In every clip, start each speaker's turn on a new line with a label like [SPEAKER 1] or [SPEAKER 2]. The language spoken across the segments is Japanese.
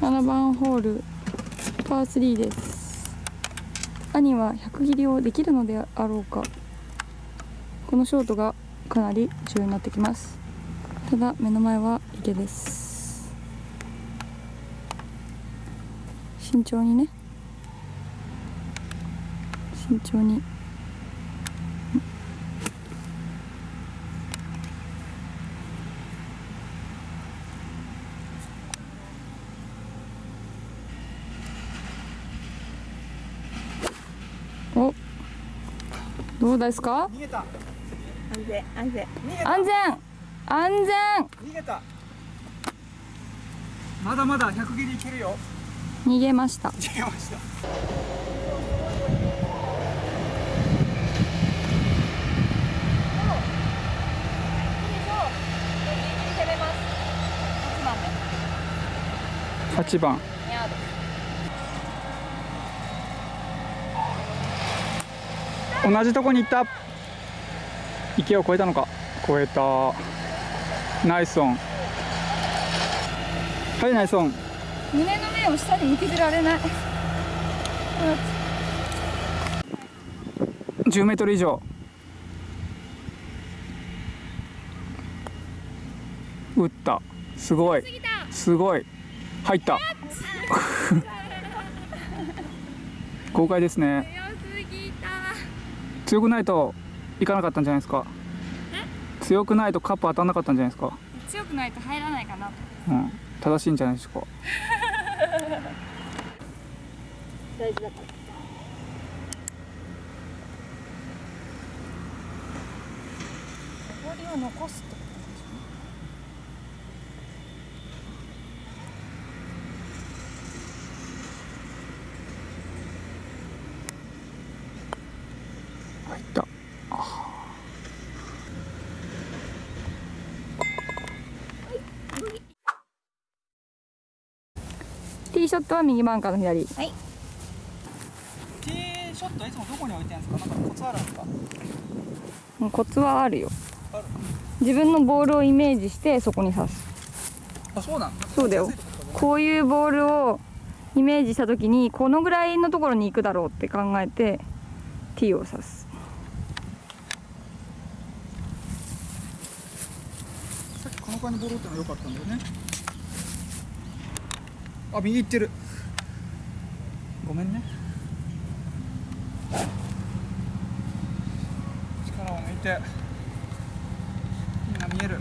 [SPEAKER 1] 7番ホールパー3です。兄は100切りをできるのであろうか。このショートがかなり重要になってきます。ただ目の前は池です。慎重にね。慎重におどうですか？
[SPEAKER 2] 逃げた。
[SPEAKER 3] 安全。安全
[SPEAKER 1] 安全。安全。
[SPEAKER 2] 逃げた。まだまだ100切りいけるよ。
[SPEAKER 1] 逃げました。
[SPEAKER 2] 逃げました。8番同じとこに行った。池を越えたのか。越えた。ナイスオン。はいナイスオン。
[SPEAKER 1] 胸の面を下に引きずられない。
[SPEAKER 2] 10メートル以上。打った。すごい。すごい。入った。豪快ですね強くないといかなかったんじゃないですか。強くないとカップ当たんなかったんじゃないですか。
[SPEAKER 1] 強くないと入らないかなと。
[SPEAKER 2] うん。正しいんじゃないですか。
[SPEAKER 3] 大事だから
[SPEAKER 1] 氷を残すっーショットは右バンカーの左
[SPEAKER 2] ティーショットはいつもどこに置いてるんですか？なんかコツあるんですか？
[SPEAKER 1] もうコツはあるよ。
[SPEAKER 2] ある。
[SPEAKER 1] 自分のボールをイメージしてそこに刺す。
[SPEAKER 2] あそうなん
[SPEAKER 1] そうだよ。こういうボールをイメージした時にこのぐらいのところに行くだろうって考えてティーを刺す。
[SPEAKER 2] さっきこの感じボール打ったの良かったんだよねあ右行ってる。ごめんね。力を抜いて。みんな見える。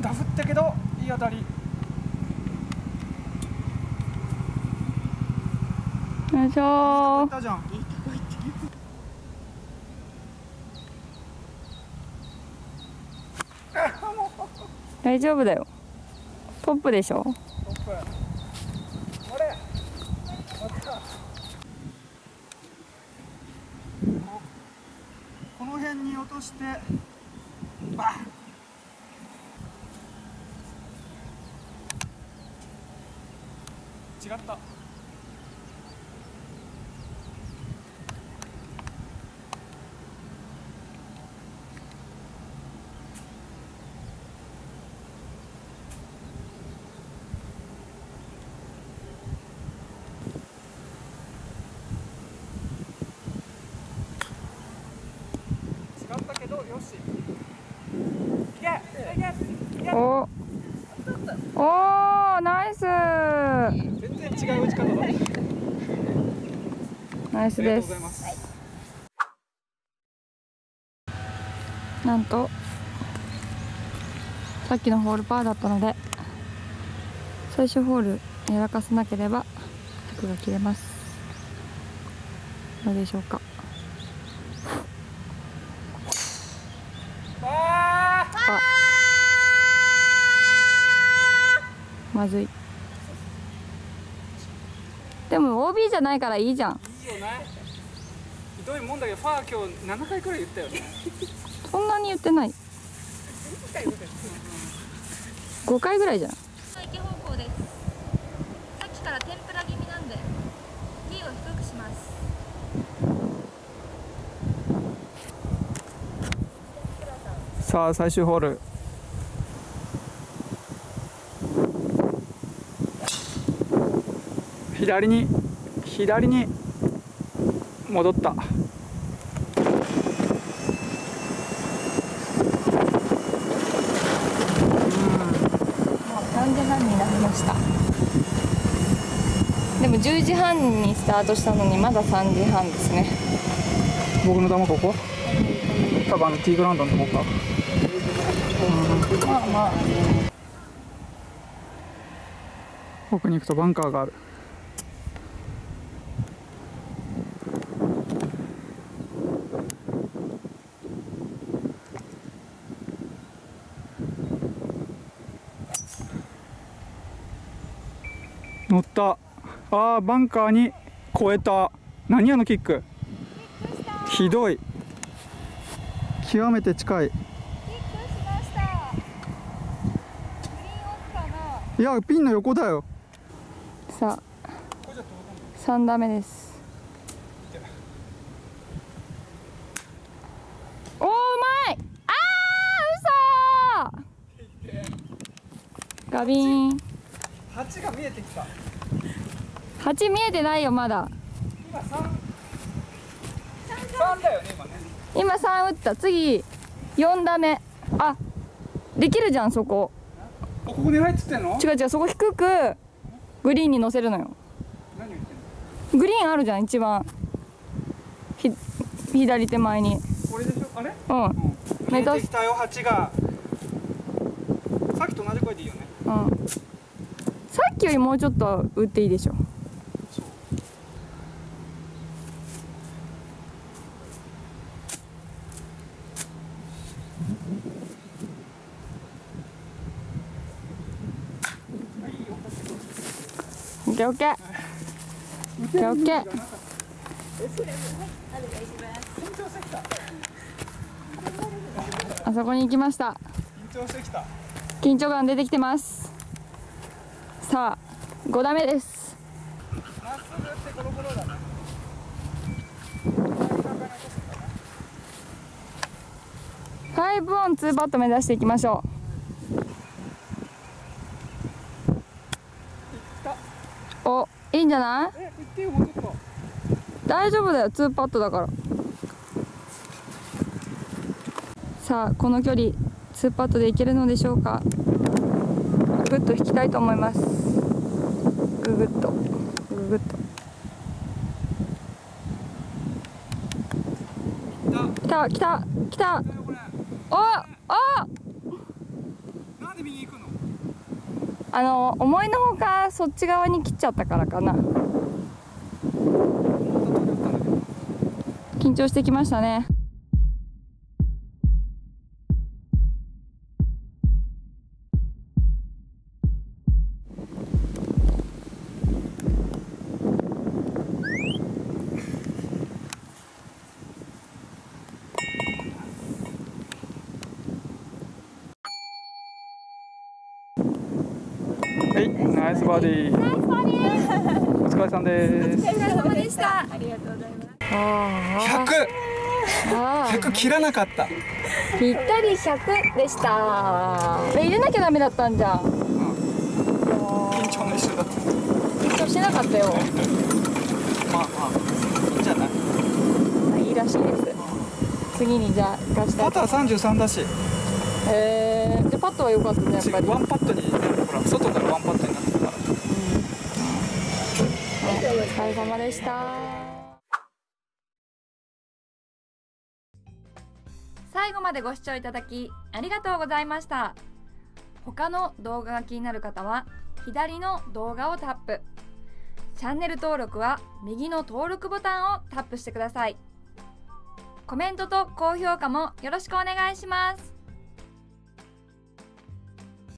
[SPEAKER 2] ダフったけどいい当たり。
[SPEAKER 1] よいしょ
[SPEAKER 2] いったじゃん
[SPEAKER 1] 大丈夫だよ。トップでしょ。
[SPEAKER 2] トップ。あれ？またここの辺に落として。バン。違った違ったけどよしいけいけいけ
[SPEAKER 1] お。おーナイス。
[SPEAKER 2] 全然違う打ち方だ
[SPEAKER 1] ナイスです。なんとさっきのホールパーだったので最終ホールやらかさなければ柵が切れます。どうでしょうか？まずい。でも OB じゃないからいいじゃん。
[SPEAKER 2] いいよねひどいもんだけどファー今日7回くらい言ったよね。
[SPEAKER 1] そんなに言ってない。5回ぐらいじゃん。
[SPEAKER 4] 方向です。さっきから天ぷら気味なんで T を低くします。
[SPEAKER 2] さあ最終ホール。左に左に戻った。
[SPEAKER 1] 3時半になりましたでも10時半にスタートしたのにまだ3時半ですね。
[SPEAKER 2] 僕の球ここ？多分あのティーグラウンドのとこか。
[SPEAKER 1] まあまあ。
[SPEAKER 2] 奥に行くとバンカーがある乗ったあーバンカーに越えた。何あのキック？ひどい。極めて近い。いやピンの横だよ。
[SPEAKER 1] さあ3打目です。おーうまい。あー嘘。ガビーン。
[SPEAKER 2] 8が見えてきた
[SPEAKER 1] 8見えてないよまだ。
[SPEAKER 2] 今3 3だよね今ね
[SPEAKER 1] 今3打った。次4打目。あできるじゃんそこ。
[SPEAKER 2] あここ狙いっつってんの？
[SPEAKER 1] 違う違うそこ低くグリーンに乗せるのよ。
[SPEAKER 2] 何言ってんの？
[SPEAKER 1] グリーンあるじゃん一番。ひ左手前に。
[SPEAKER 2] これでしょ？あれ？
[SPEAKER 1] うん。目指す。
[SPEAKER 2] 見えてきたよ8が。さっきと同じ声でいいよね。
[SPEAKER 1] うん。さっきよりもうちょっと打っていいでしょケーオッケー。オッケーオッケー。あそこに行きました。
[SPEAKER 2] 緊張してきた。
[SPEAKER 1] 緊張感出てきてます。さあ5打目です。
[SPEAKER 2] まっすぐってコロコロだね
[SPEAKER 1] 5オン2パット目指していきましょうおいいんじゃない？大丈夫だよ2パットだから。さあこの距離2パットでいけるのでしょうか？グッと引きたいと思います。ググッと。ググッと。来た。来た来たおお
[SPEAKER 2] なんで右行くの
[SPEAKER 1] あの思いのほかそっち側に切っちゃったからかな。緊張してきましたね
[SPEAKER 2] はいナイスバーディーお疲れさんです
[SPEAKER 1] あ
[SPEAKER 2] 100
[SPEAKER 1] あ
[SPEAKER 2] 100切らなかった。
[SPEAKER 1] ぴったり100でした。え入れなきゃダメだったんじゃん。
[SPEAKER 2] 緊張の一緒だった。
[SPEAKER 1] 緊張してなかったよ。
[SPEAKER 2] まあまあいいんじゃない。
[SPEAKER 1] あいいらしいです。次にじゃあ生かしたい
[SPEAKER 2] パター33だし
[SPEAKER 1] へえー、じゃあパットは良かったねやっぱり。
[SPEAKER 2] ワンパットにほら外からワンパットになってたから。
[SPEAKER 1] お疲れ様でした。最後までご視聴いただきありがとうございました。他の動画が気になる方は左の動画をタップ。チャンネル登録は右の登録ボタンをタップしてください。コメントと高評価もよろしくお願いします